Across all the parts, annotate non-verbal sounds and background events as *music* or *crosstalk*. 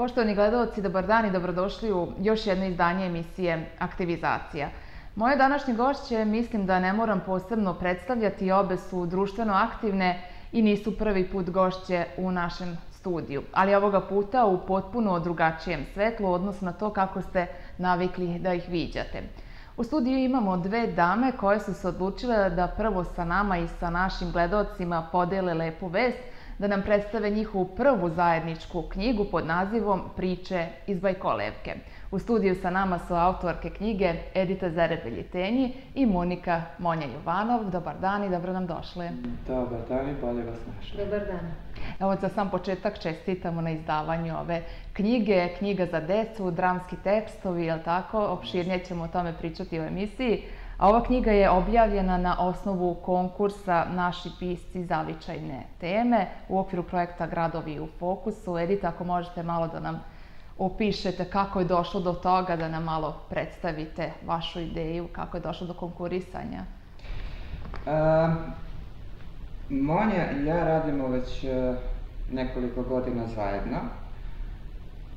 Poštovani gledalci, dobar dan i dobrodošli u još jedno izdanje emisije Aktivizacija. Moje današnje gošće mislim da ne moram posebno predstavljati, obe su društveno aktivne i nisu prvi put gošće u našem studiju, ali ovoga puta u potpuno drugačijem svetlu odnosno na to kako ste navikli da ih viđate. U studiju imamo dve dame koje su se odlučile da prvo sa nama i sa našim gledalcima podele lepu vest, da nam predstave njihovu prvu zajedničku knjigu pod nazivom Priče iz Bajkolevke. U studiju sa nama su autorke knjige Edita Zerebelj i Monika Monja Jovanov. Dobar dan i dobro nam došle. Dobar dan i bolje vas našli. Dobar dan. Evo za sam početak čestitamo na izdavanju ove knjige, knjiga za decu, dramski tekstovi, jel tako? Opširnije ćemo o tome pričati u emisiji. A ova knjiga je objavljena na osnovu konkursa Naši pisci zavičajne teme u okviru projekta Gradovi u fokusu. Edita, ako možete malo da nam opišete kako je došlo do toga, da nam malo predstavite vašu ideju, kako je došlo do konkurisanja. A, Monja i ja radimo već e, nekoliko godina zajedno.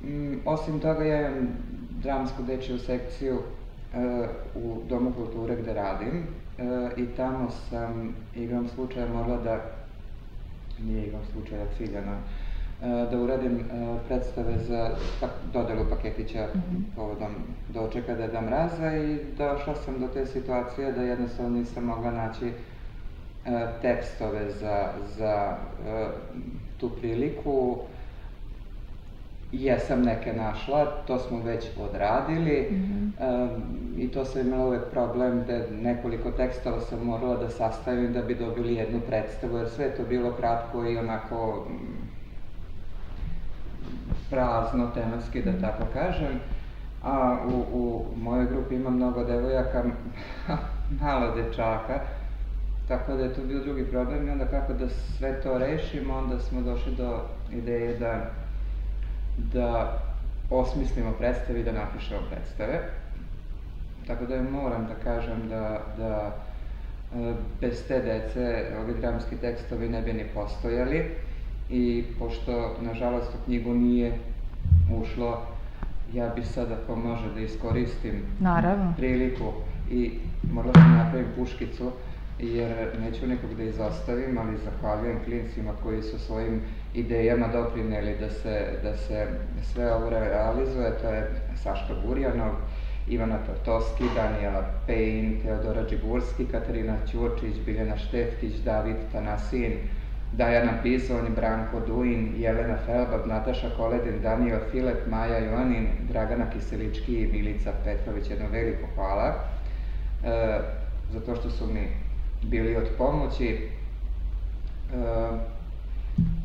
Mm, osim toga, ja imam dramsku dečiju sekciju u Domu kulture gde radim e, i tamo sam igrom slučaja morala da, nije igrom slučaja ciljano, da uradim predstave za dodelu paketića mm -hmm. povodom dočeka Deda Mraza i došla sam do te situacije da jednostavno nisam mogla naći tekstove za, za tu priliku. Jesam neke našla, to smo već odradili mm -hmm. i to sam imala uvek problem da nekoliko tekstova sam morala da sastavim da bi dobili jednu predstavu, jer sve je to bilo kratko i onako prazno tematski, da tako kažem. A u, u mojoj grupi ima mnogo devojaka, *laughs* malo dečaka, Tako da je to bio drugi problem i onda kako da sve to rešimo, onda smo došli do ideje da, da osmislimo predstave i da napišemo predstave. Tako da moram da kažem da, da e, bez te dece ovi dramski tekstovi ne bi ni postojali i pošto nažalost u knjigu nije ušlo ja bi sad ako može da iskoristim Naravno. priliku i morala sam da napravim puškicu jer neću nekog da izostavim, ali zahvaljujem klinicima koji su svojim idejama doprineli da se, da se sve ovo realizuje. To je Saška Burjanov, Ivana Tortovski, Danijela Pejn, Teodora Džiburski, Katarina Ćurčić, Biljana Štefkić, David Tanasin, Dajana Pizon, Branko Duin, Jelena Felbab, Nataša Koledin, Danijel Filep, Maja Joanin, Dragana Kiselički i Milica Petrović. Jedno veliko hvala e, za to što su mi bili od pomoći uh,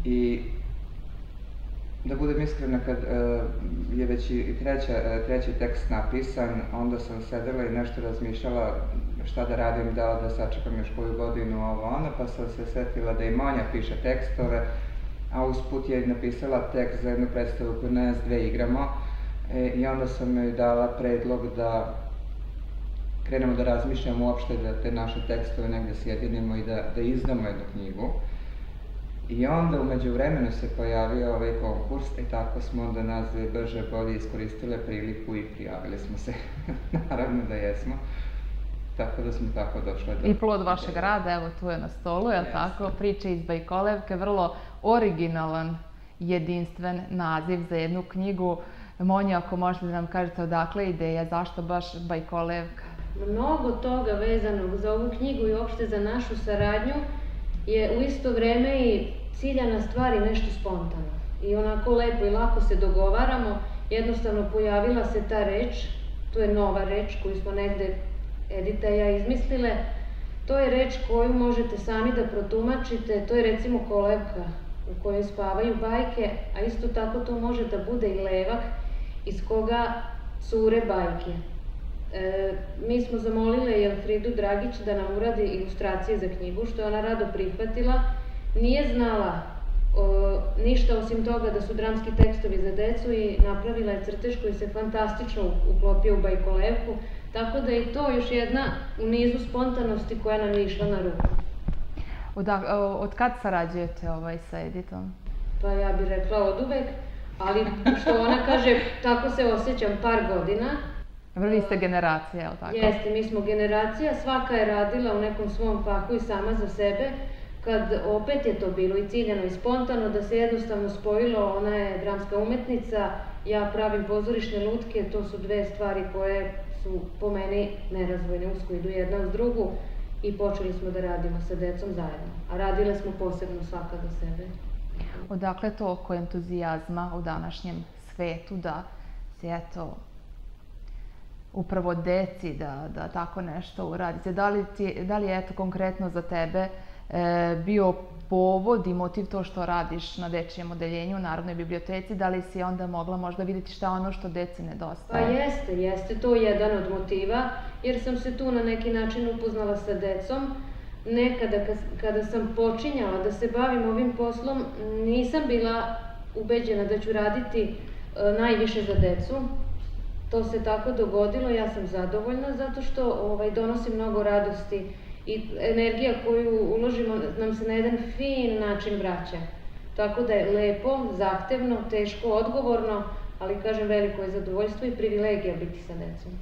i da budem iskrena, kad uh, je već i treća, uh, treći tekst napisan, onda sam sedela i nešto razmišljala šta da radim, da da sačekam još koju godinu ovo ono, pa sam se setila da i Monja piše tekstove, a usput je napisala tekst za jednu predstavu koju nas dve igramo, e, i onda sam joj dala predlog da krenemo da razmišljamo uopšte da te naše tekstove negde sjedinimo i da, da izdamo jednu knjigu. I onda umeđu vremenu se pojavio ovaj konkurs i tako smo onda nas dve brže bolje iskoristile priliku i prijavili smo se. *laughs* Naravno da jesmo. Tako da smo tako došle do... I plod vašeg rada, evo tu je na stolu, je li tako? Priče iz Bajkolevke, vrlo originalan, jedinstven naziv za jednu knjigu. Monja, ako možete da nam kažete odakle ideja, zašto baš Bajkolevka? mnogo toga vezanog za ovu knjigu i uopšte za našu saradnju je u isto vreme i ciljana stvar i nešto spontano. I onako lepo i lako se dogovaramo, jednostavno pojavila se ta reč, to je nova reč koju smo negde Edita i ja izmislile, to je reč koju možete sami da protumačite, to je recimo kolevka u kojoj spavaju bajke, a isto tako to može da bude i levak iz koga cure bajke. E, mi smo zamolile Jelfridu Dragić da nam uradi ilustracije za knjigu, što je ona rado prihvatila. Nije znala o, ništa osim toga da su dramski tekstovi za decu i napravila je crtež koji se fantastično uklopio u bajkolevku, tako da je to još jedna u nizu spontanosti koja nam je išla na ruku. Od, od kad sarađujete ovaj sa editom? Pa ja bih rekla od uvek, Ali što ona kaže, tako se osjećam par godina. Dobro, vi ste generacija, je li tako? Jeste, mi smo generacija, svaka je radila u nekom svom faku i sama za sebe kad opet je to bilo i ciljano i spontano, da se jednostavno spojilo, ona je dramska umetnica, ja pravim pozorišne lutke, to su dve stvari koje su po meni nerazvojne, usko idu jedna uz drugu i počeli smo da radimo sa decom zajedno. A radile smo posebno svaka za sebe. Odakle to oko entuzijazma u današnjem svetu da se eto upravo deci da, da tako nešto uradite? Da li, ti, da li je eto konkretno za tebe e, bio povod i motiv to što radiš na dečijem odeljenju u Narodnoj biblioteci, da li si onda mogla možda videti šta ono što deci nedostaje? Pa jeste, jeste to jedan od motiva, jer sam se tu na neki način upoznala sa decom. Nekada kada sam počinjala da se bavim ovim poslom, nisam bila ubeđena da ću raditi e, najviše za decu. To se tako dogodilo, ja sam zadovoljna zato što ovaj, donosi mnogo radosti i energija koju uložimo nam se na jedan fin način vraća. Tako da je lepo, zahtevno, teško, odgovorno, ali kažem veliko je zadovoljstvo i privilegija biti sa decom.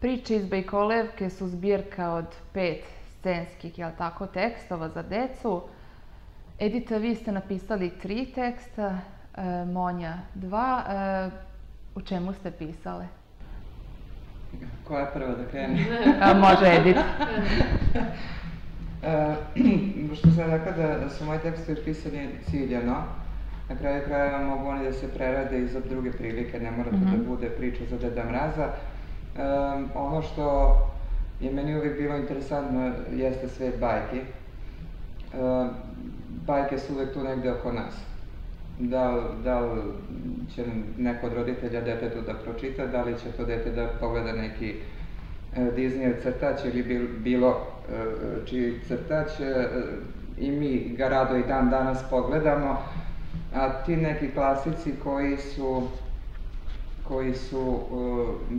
Priče iz Bajkolevke su zbirka od pet scenskih, jel tako, tekstova za decu. Edita, vi ste napisali tri teksta, e, Monja dva. E, u čemu ste pisale? Koja je prva da krene? *laughs* A, može Edith. uh, što sam rekla da, da su moji tekstovi pisani ciljano, na kraju krajeva mogu oni da se prerade i za druge prilike, ne mora to mm -hmm. da mhm. bude priča za Deda Mraza. Um, ono što je meni uvijek bilo interesantno jeste svet bajki. Uh, bajke su uvek tu negde oko nas da li, da li će neko od roditelja detetu da pročita, da li će to dete da pogleda neki e, Disneyev crtač ili bilo e, čiji crtač e, i mi ga rado i dan danas pogledamo, a ti neki klasici koji su koji su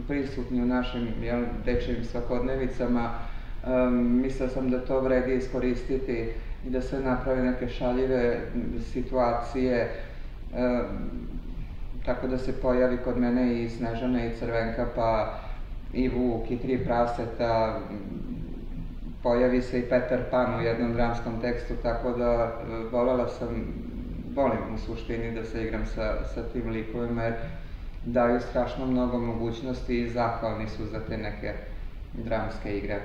prisutni u našim jel, dečijim svakodnevicama, mislila sam da to vredi iskoristiti i da se naprave neke šaljive situacije, tako da se pojavi kod mene i Snežana i Crvenka, pa i Vuk i Tri praseta, pojavi se i Peter Pan u jednom dramskom tekstu, tako da e, volela sam, volim u suštini da se igram sa, sa tim likovima, jer daju strašno mnogo mogućnosti i zahvalni su za te neke dramske igre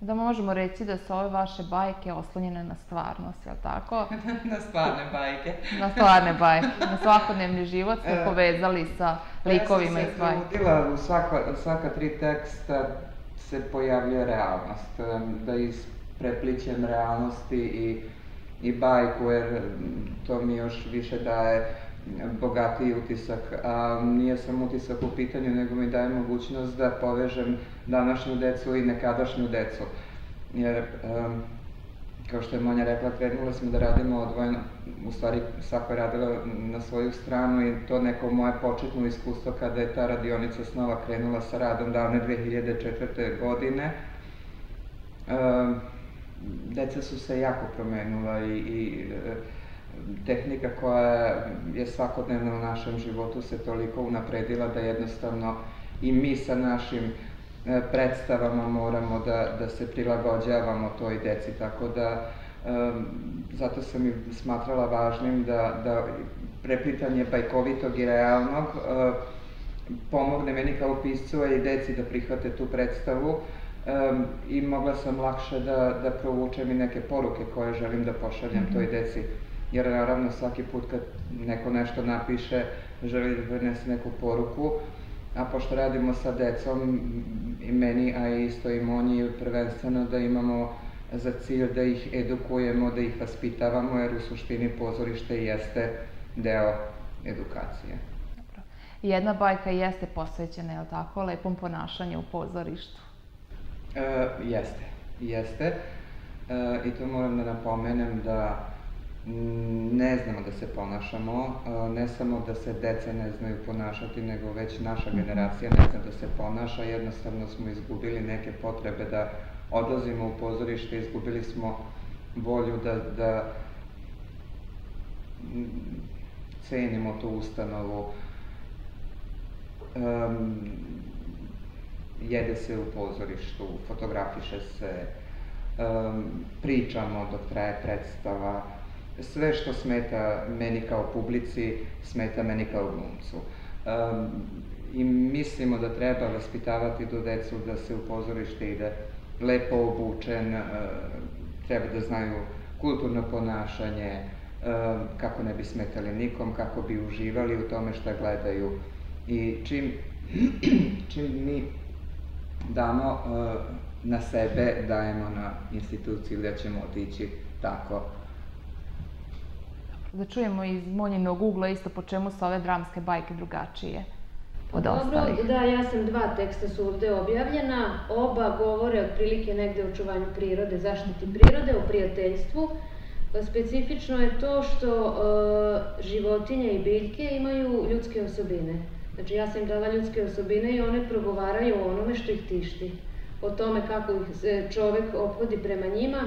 da možemo reći da su ove vaše bajke oslonjene na stvarnost, je li tako? *laughs* na stvarne bajke. na stvarne bajke. Na *laughs* svakodnevni život ste povezali sa likovima iz bajke. Ja sam se trudila, u svaka, svaka tri teksta se pojavljuje realnost, da ispreplićem realnosti i, i bajku, jer to mi još više daje bogatiji utisak, a nije sam utisak u pitanju, nego mi daje mogućnost da povežem današnju decu i nekadašnju decu. Jer, kao što je Monja rekla, krenuli smo da radimo odvojeno, u stvari svako je radila na svoju stranu i to neko moje početno iskustvo kada je ta radionica snova krenula sa radom davne 2004. godine. Deca su se jako promenula i, i tehnika koja je svakodnevno u našem životu se toliko unapredila da jednostavno i mi sa našim e, predstavama moramo da, da se prilagođavamo toj deci, tako da um, zato sam i smatrala važnim da, da preplitanje bajkovitog i realnog uh, pomogne meni kao piscu i deci da prihvate tu predstavu um, i mogla sam lakše da, da provučem i neke poruke koje želim da pošaljem mm -hmm. toj deci jer naravno svaki put kad neko nešto napiše, želi da prenese neku poruku, a pošto radimo sa decom, i meni, a isto i Monji, prvenstveno da imamo za cilj da ih edukujemo, da ih vaspitavamo, jer u suštini pozorište jeste deo edukacije. Dobro. Jedna bajka jeste posvećena, je li tako, lepom ponašanju u pozorištu? E, jeste, jeste. E, I to moram da napomenem da ne znamo da se ponašamo, ne samo da se deca ne znaju ponašati, nego već naša generacija ne zna da se ponaša, jednostavno smo izgubili neke potrebe da odlazimo u pozorište, izgubili smo volju da, da cenimo tu ustanovu, um, jede se u pozorištu, fotografiše se, um, pričamo dok traje predstava, sve što smeta meni kao publici, smeta meni kao glumcu. Um, I mislimo da treba vaspitavati do decu da se u pozorište ide lepo obučen, uh, treba da znaju kulturno ponašanje, uh, kako ne bi smetali nikom, kako bi uživali u tome šta gledaju. I čim, *clears throat* čim mi damo uh, na sebe, dajemo na instituciju gde ćemo otići tako Da čujemo iz Monjinog ugla isto po čemu su ove dramske bajke drugačije od Dobro, ostalih. da, ja sam dva teksta su ovde objavljena. Oba govore otprilike negde o čuvanju prirode, zaštiti prirode, o prijateljstvu. Specifično je to što e, životinje i biljke imaju ljudske osobine. Znači ja sam im dala ljudske osobine i one progovaraju o onome što ih tišti. O tome kako ih čovek ophodi prema njima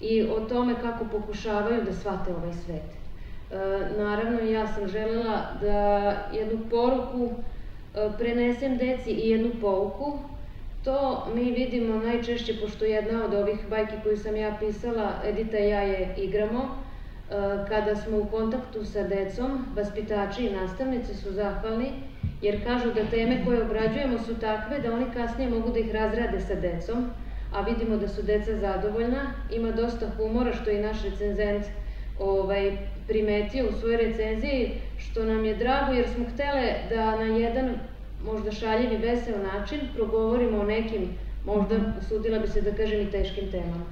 i o tome kako pokušavaju da shvate ovaj svet. E, naravno, ja sam želela da jednu poruku e, prenesem deci i jednu pouku. To mi vidimo najčešće, pošto jedna od ovih bajki koju sam ja pisala, Edita i ja je igramo, e, kada smo u kontaktu sa decom, vaspitači i nastavnici su zahvalni, jer kažu da teme koje obrađujemo su takve da oni kasnije mogu da ih razrade sa decom, a vidimo da su deca zadovoljna, ima dosta humora, što i naš recenzent ovaj, primetio u svojoj recenziji, što nam je drago jer smo htele da na jedan možda šaljiv i vesel način progovorimo o nekim, možda sudila bi se da kažem i teškim temama.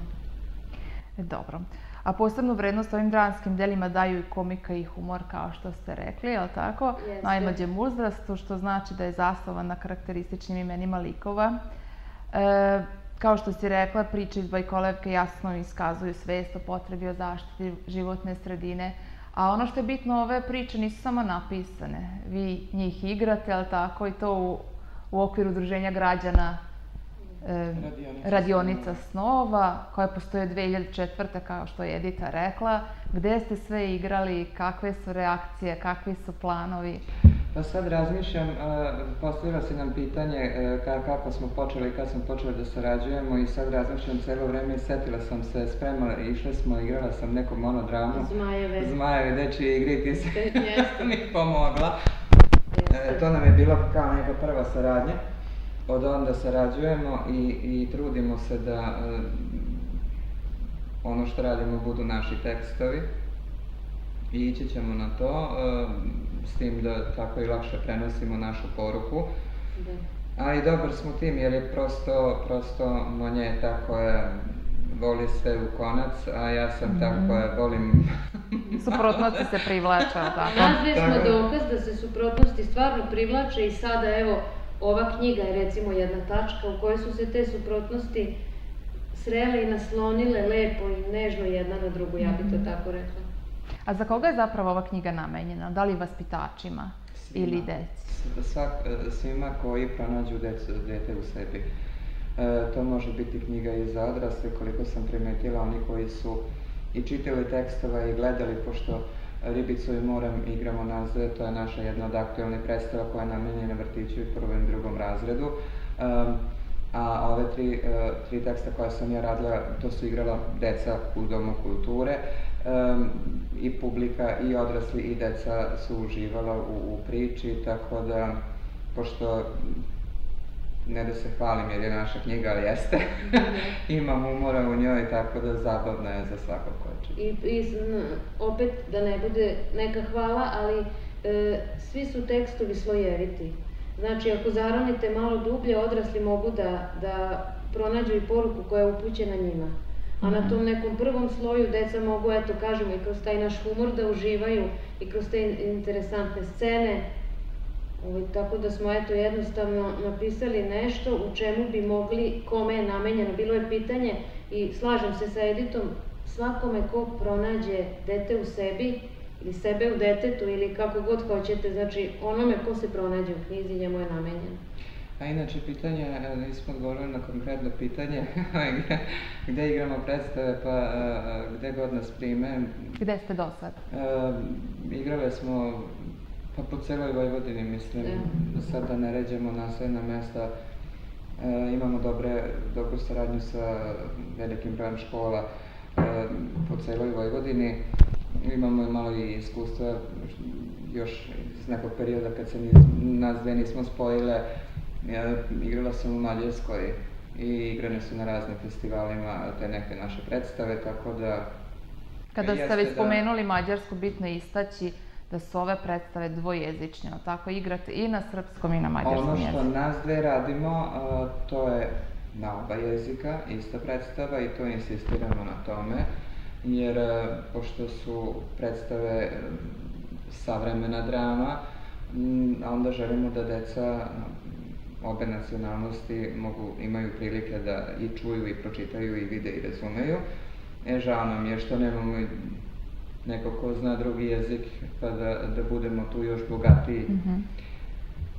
E, dobro. A posebnu vrednost ovim dramskim delima daju i komika i humor, kao što ste rekli, je li tako? Jeste. Najmlađem uzrastu, što znači da je zasnovan na karakterističnim imenima likova. E, kao što si rekla, priče iz Bajkolevke jasno iskazuju svest o potrebi o zaštiti životne sredine, a ono što je bitno, ove priče nisu samo napisane. Vi njih igrate, ali tako, i to u, u okviru udruženja građana e, Radionica radionica snova, koja postoje od 2004. kao što je Edita rekla. Gde ste sve igrali, kakve su reakcije, kakvi su planovi? Pa sad razmišljam, postavila si nam pitanje e, ka, kako smo počeli, kad smo počeli da sarađujemo i sad razmišljam celo vreme i setila sam se, spremala, išli smo, igrala sam neku monodramu. Zmajeve. Zmajevi, dečije igre i ti Jeste. *laughs* mi pomogla. E, to nam je bila kao neka prva saradnja. Od onda sarađujemo i, i trudimo se da e, ono što radimo budu naši tekstovi. I ići ćemo na to, e, s tim da tako i lakše prenosimo našu poruku. Da. A i dobar smo tim jer je prosto, prosto Monja je ta koja voli sve u konac, a ja sam ta koja volim *laughs* Suprotnosti se privlače, ali tako? Nas dve smo Tako dokaz da se suprotnosti stvarno privlače i sada evo ova knjiga je recimo jedna tačka u kojoj su se te suprotnosti srele i naslonile lepo i nežno jedna na drugu, ja bi to tako rekla. A za koga je zapravo ova knjiga namenjena? Da li vaspitačima Svima. ili deci? Svak, e, svima koji pronađu decu, dete u sebi. E, to može biti knjiga i za odrasle, koliko sam primetila, oni koji su i čitali tekstova i gledali, pošto Ribicu i Moram igramo nazve, to je naša jedna od aktualnih predstava koja je namenjena vrtiću i prvom i drugom razredu. Um, a ove tri, e, tri teksta koja sam ja radila, to su igrala deca u Domu kulture um, i publika i odrasli i deca su uživala u, u priči, tako da, pošto ne da se hvalim jer je naša knjiga, ali jeste, *laughs* imam umora u njoj, tako da zabavna je za svakog ko čita. I, i opet da ne bude neka hvala, ali e, svi su tekstovi slojeviti. Znači ako zaronite malo dublje, odrasli mogu da, da pronađu i poruku koja je upućena njima. A na tom nekom prvom sloju deca mogu, eto kažemo, i kroz taj naš humor da uživaju i kroz te in- interesantne scene. Ovaj, tako da smo eto jednostavno napisali nešto u čemu bi mogli, kome je namenjeno, bilo je pitanje i slažem se sa Editom, svakome ko pronađe dete u sebi ili sebe u detetu ili kako god hoćete, znači onome ko se pronađe u knjizi njemu je namenjeno. A inače, pitanje, nismo odgovorili na konkretno pitanje, *laughs* gde igramo predstave, pa gde god nas prime. Gde ste do sad? E, igrale smo pa po celoj Vojvodini, mislim, da. sad da ne ređemo nasledna mesta. E, imamo dobre, dobru saradnju sa velikim brojem škola e, po celoj Vojvodini. Imamo malo i iskustva još iz nekog perioda kad se nis, nas dve nismo spojile Ja igrala sam u Mađarskoj i igrane su na raznim festivalima te neke naše predstave, tako da... Kada ste već da... spomenuli Mađarsku, bitno je istaći da su ove predstave dvojezične, tako igrate i na srpskom i na mađarskom jeziku. Ono što nas dve radimo, to je na oba jezika, ista predstava i to insistiramo na tome, jer pošto su predstave savremena drama, onda želimo da deca obe nacionalnosti mogu, imaju prilike da i čuju i pročitaju i vide i razumeju. E, žao nam je što nemamo neko ko zna drugi jezik, pa da, da budemo tu još bogatiji. Mm -hmm.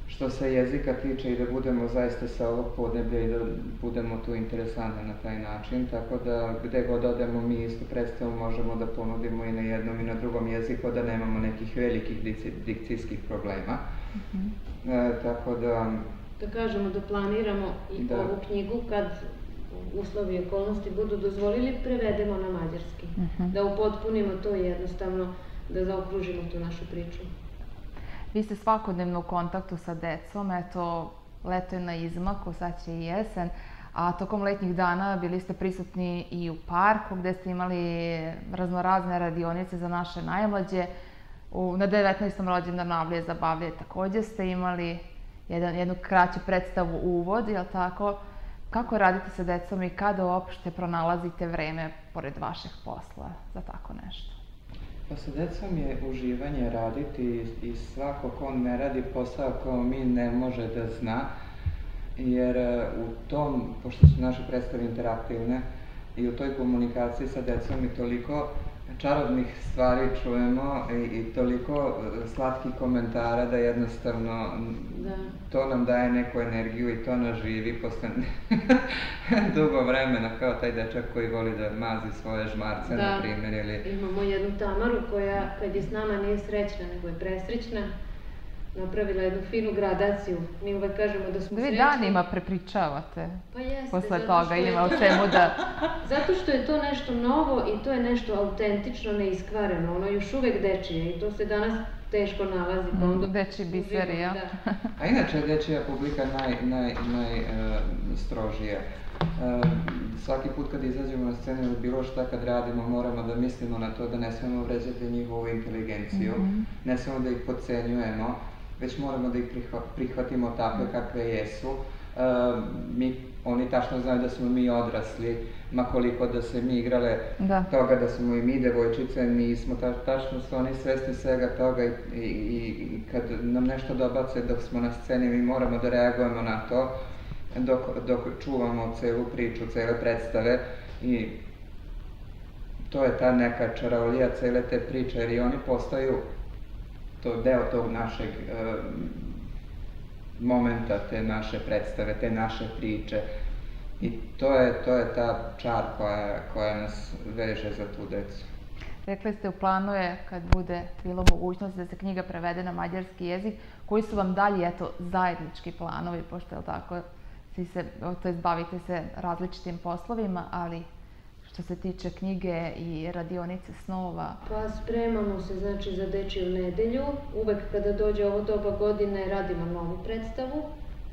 Što se jezika tiče i da budemo zaista sa ovog podneblja i da budemo tu interesantni na taj način, tako da gde god odemo mi isto predstavu možemo da ponudimo i na jednom i na drugom jeziku, da nemamo nekih velikih dikcijskih problema. Mm -hmm. e, tako da da kažemo da planiramo i da. ovu knjigu kad uslovi i okolnosti budu dozvolili, prevedemo na mađarski. Uh mhm. -huh. Da upotpunimo to jednostavno, da zaokružimo tu našu priču. Vi ste svakodnevno u kontaktu sa decom, eto, leto je na izmaku, sad će i jesen, a tokom letnjih dana bili ste prisutni i u parku gde ste imali raznorazne radionice za naše najmlađe. U, na 19. rođendan Navlije zabavlje takođe ste imali jedan, jednu kraću predstavu uvod, jel tako? Kako radite sa decom i kada uopšte pronalazite vreme pored vašeg posla za tako nešto? Pa sa decom je uživanje raditi i svako ko ne radi posao kao mi ne može da zna, jer e, u tom, pošto su naše predstave interaktivne, i u toj komunikaciji sa decom i toliko čarobnih stvari čujemo i, i toliko e, slatkih komentara da jednostavno da. to nam daje neku energiju i to nas živi posle *laughs* dugo vremena kao taj dečak koji voli da mazi svoje žmarce, da. na primjer. Ili... Imamo jednu Tamaru koja kad je s nama nije srećna, nego je presrećna napravila jednu finu gradaciju. Mi uvek kažemo da smo Dve srećni. danima prepričavate. Pa jeste. Posle toga ima o čemu da... *laughs* zato što je to nešto novo i to je nešto autentično, neiskvareno. Ono je još uvek dečije i to se danas teško nalazi. Pa onda... Deči biseri, ja. Da. *laughs* A inače je dečija publika naj, naj, naj uh, strožija. Uh, svaki put kad izađemo na scenu ili bilo šta kad radimo moramo da mislimo na to da ne smemo vređati njihovu inteligenciju, mm -hmm. ne smemo da ih podcenjujemo, već moramo da ih prihvatimo takve kakve jesu. E, mi, oni tačno znaju da smo mi odrasli, makoliko da se mi igrale da. toga da smo i mi devojčice, nismo, ta, tačno su oni svesni svega toga i, i, i kad nam nešto dobace dok smo na sceni mi moramo da reagujemo na to dok, dok čuvamo celu priču, cele predstave i to je ta neka čaraolija cele te priče, jer i oni postaju to deo tog našeg e, momenta, te naše predstave, te naše priče. I to je, to je ta čar koja, koja nas veže za tu decu. Rekli ste u planu je kad bude bilo mogućnost da se knjiga prevede na mađarski jezik, koji su vam dalji eto zajednički planovi, pošto je tako, svi se, to jest bavite se različitim poslovima, ali što se tiče knjige i radionice snova? Pa spremamo se znači za dečiju nedelju. Uvek kada dođe ovo doba godine radimo novu predstavu.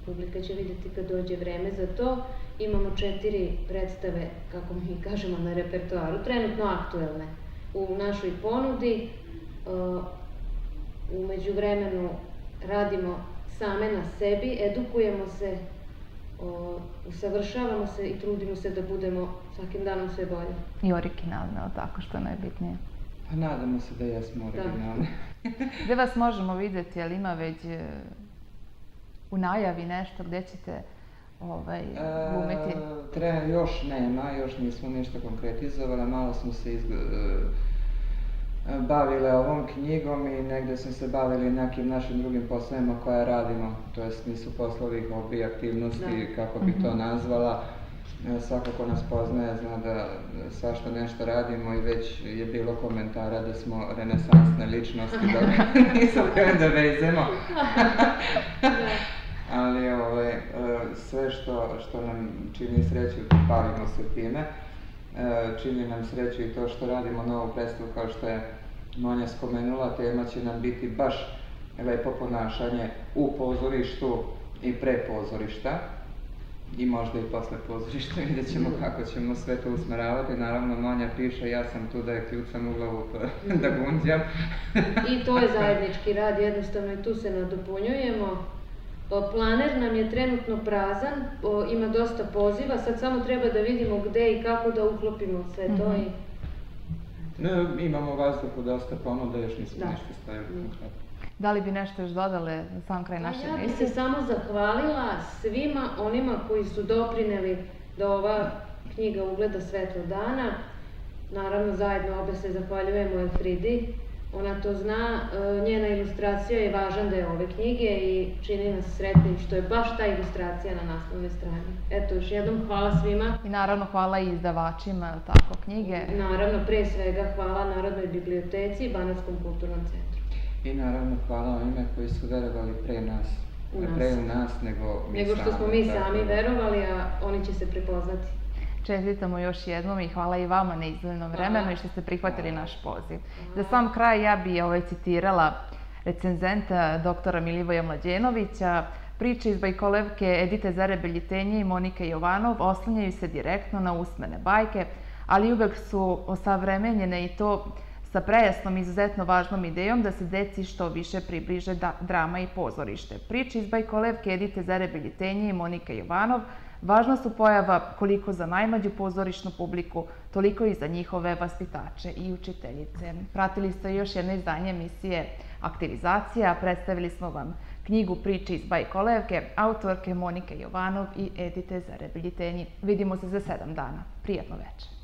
Publika će videti kad dođe vreme za to. Imamo četiri predstave, kako mi kažemo, na repertoaru, trenutno aktuelne u našoj ponudi. Uh, umeđu vremenu radimo same na sebi, edukujemo se o, usavršavamo se i trudimo se da budemo svakim danom sve bolje. I originalne, ali tako što je najbitnije. Pa nadamo se da jesmo da. originalne. *laughs* Da. gde vas možemo videti, ali ima već e, u najavi nešto gde ćete ovaj, glumiti? E, tre, još nema, još nismo ništa konkretizovali, malo smo se izg... bavile ovom knjigom i negde smo se bavili nekim našim drugim poslovima koje radimo, to jest nisu poslovi, hobi, aktivnosti, da. kako bi to mhm. nazvala. E, svako ko nas poznaje zna da svašta nešto radimo i već je bilo komentara da smo renesansne ličnosti, da *laughs* nisam da vezemo. da. *laughs* Ali ovaj, e, sve što, što nam čini sreću, bavimo se time. E, čini nam sreću i to što radimo novu predstavu kao što je Monja spomenula, tema će nam biti baš lepo ponašanje u pozorištu i pre pozorišta i možda i posle pozorišta *laughs* vidjet ćemo kako ćemo sve to usmeravati. Naravno, Monja piše, ja sam tu da je kljucam u glavu *laughs* da gunđam. I to je *laughs* zajednički rad, jednostavno i tu se nadopunjujemo. Planer nam je trenutno prazan, ima dosta poziva, sad samo treba da vidimo gde i kako da uklopimo sve to mm -hmm. i... Ne, imamo vazduhu dosta ponuda, još nismo da. nešto stavili mm. konkretno. Da li bi nešto još dodale za sam kraj naše emisije? Ja bih se samo zahvalila svima onima koji su doprineli da ova knjiga ugleda svetlo dana. Naravno, zajedno obe se zahvaljujemo Efridi Ona to zna, e, njena ilustracija je važan deo ove knjige i čini nas sretnim što je baš ta ilustracija na naslovnoj strani. Eto, još jednom hvala svima. I naravno hvala i izdavačima, tako, knjige. Naravno, pre svega hvala Narodnoj biblioteci i Banatskom kulturnom centru. I naravno hvala onima koji su verovali pre nas. U nas. Pre u nas nego mi Nego što sami, smo mi sami verovali, a oni će se prepoznati. Čestitamo još jednom i hvala i vama na izdvojenom vremenu i što ste prihvatili naš poziv. Za sam kraj ja bi ovaj citirala recenzenta doktora Milivoja Mlađenovića. Priče iz Bajkolevke Edite Zare Beljitenje i Monika Jovanov oslanjaju se direktno na usmene bajke, ali uvek su osavremenjene i to sa prejasnom izuzetno važnom idejom da se deci što više približe da, drama i pozorište. Priče iz Bajkolevke Edite Zare Beljitenje i Monika Jovanov Važna su pojava koliko za najmađu pozorišnu publiku, toliko i za njihove vaspitače i učiteljice. Pratili ste još jedno izdanje emisije Aktivizacija, predstavili smo vam knjigu priče iz Bajkolevke, autorke Monike Jovanov i Edite za Rebilitenji. Vidimo se za sedam dana. Prijetno večer.